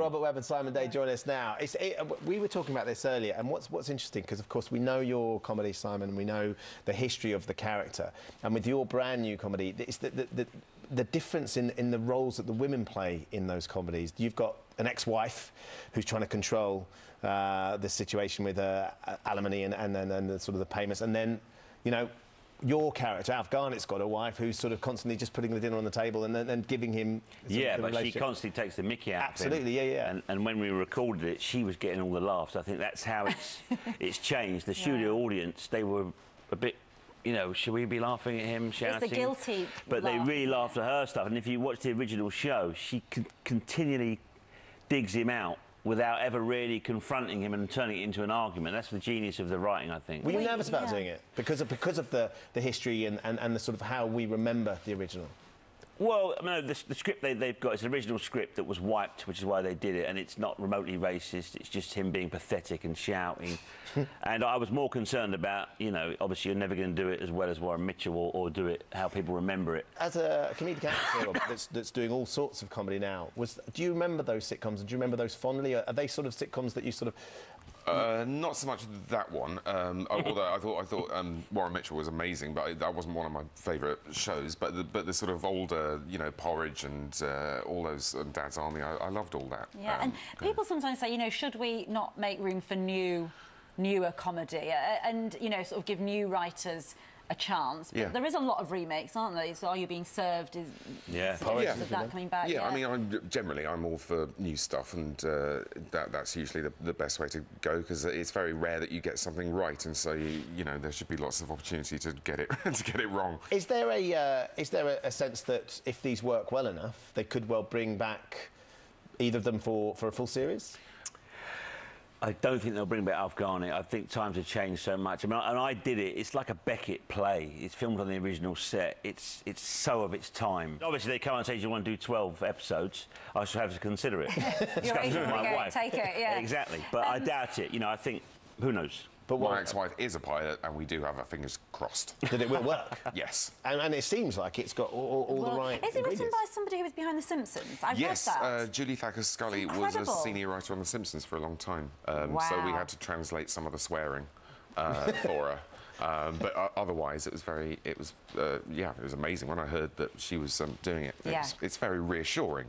Robert Webb and Simon Day join us now. It, we were talking about this earlier, and what's what's interesting because of course we know your comedy, Simon, and we know the history of the character, and with your brand new comedy, it's the the, the, the difference in, in the roles that the women play in those comedies. You've got an ex-wife who's trying to control uh, the situation with uh, alimony and, and, and, and the sort of the payments, and then you know your character, Alf Garnett's got a wife who's sort of constantly just putting the dinner on the table and then, then giving him. Yeah, but she constantly takes the mickey out. Absolutely, yeah, yeah. And, and, when we recorded it, she was getting all the laughs. I think that's how it's it's changed. The studio yeah. audience, they were a bit. You know, should we be laughing at him, shouting? It's the guilty. But laugh. they really laughed at her stuff. And if you watch the original show, she continually digs him out without ever really confronting him and turning it into an argument. That's the genius of the writing, I think. Were you nervous about yeah. doing it because of because of the the history and, and, and the sort of how we remember the original? Well, I mean, the, the script they, have got is an original script that was wiped, which is why they did it, and it's not remotely racist. It's just him being pathetic and shouting. and I was more concerned about, you know, obviously you're never going to do it as well as Warren Mitchell or, or, do it how people remember it. As a comedic actor that's, that's, doing all sorts of comedy now, was do you remember those sitcoms? And do you remember those fondly? Are they sort of sitcoms that you sort of uh, not so much that one. Um, although I thought I thought um, Warren Mitchell was amazing, but that wasn't one of my favourite shows. But the, but the sort of older, you know, Porridge and uh, all those and Dad's Army, I, I loved all that. Yeah, um, and people sometimes say, you know, should we not make room for new, newer comedy, uh, and you know, sort of give new writers a chance. But yeah. there is a lot of remakes, aren't there? So are you being served? Is, yeah, yeah. That coming back? Yeah, yeah, I mean, I'm, generally I'm all for new stuff, and uh, that that's usually the, the, best way to go because it's very rare that you get something right, and so you, you know there should be lots of opportunity to get it to get it wrong. Is there a uh, is there a, a sense that if these work well enough, they could well bring back either of them for for a full series? I don't think they'll bring back Alf Garnett. I think times have changed so much. I mean, and I did it. It's like a Beckett play. It's filmed on the original set. It's it's so of its time. Obviously, they come and say, "Do you want to do 12 episodes?" I should have to consider it. You're my wife. Take it, yeah. exactly. But um, I doubt it. You know, I think who knows. But my ex-wife is a pilot, and we do have our fingers crossed. that it will work. yes. And, and, it seems like it's got all, all well, the right. Is it written by somebody who was behind The Simpsons? I've yes, read that. Uh, Julie Thacker Scully was a senior writer on The Simpsons for a long time. Um, wow. So we had to translate some of the swearing uh, for her. Um, but uh, otherwise, it was very, it was, uh, yeah, it was amazing when I heard that she was um, doing it. Yeah. It's, it's very reassuring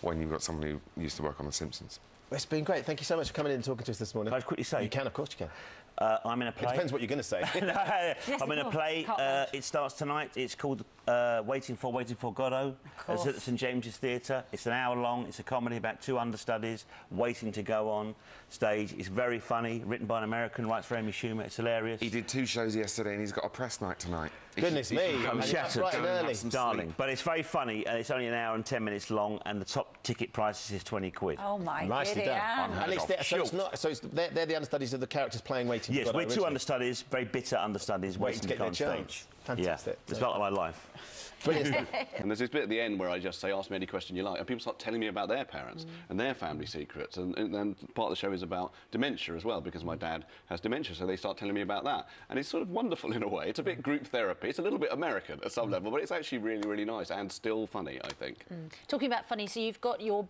when you've got someone who used to work on The Simpsons. It's been great. Thank you so much for coming in and talking to us this morning. Can I quickly say? You can, of course you can. Uh, I'm in a play. It depends what you're going to say. yes, I'm in a play. Uh, it starts tonight. It's called uh, Waiting for Waiting for Godot. It's at the St James's Theatre. It's an hour long. It's a comedy about two understudies waiting to go on stage. It's very funny. Written by an American, writes for Amy Schumer. It's hilarious. He did two shows yesterday, and he's got a press night tonight. Goodness me, I'm shattered, early. darling. But it's very funny, and it's only an hour and ten minutes long, and the top ticket price is 20 quid. Oh my Nicely done. And it's so it's not. So it's, they're, they're, the understudies of the characters playing Waiting yes, for Godot. We're two understudies, very bitter understudies, waiting, waiting to, get on stage. Fantastic. Yeah, it's felt like my life. Brilliant. and there's this bit at the end where I just say, ask me any question you like, and people start telling me about their parents mm. and their family secrets. And, then part of the show is about dementia as well, because my dad has dementia, so they start telling me about that. And it's sort of wonderful in a way. It's a bit group therapy. It's a little bit American at some mm. level, but it's actually really, really nice and still funny, I think. Mm. Talking about funny, so you've got your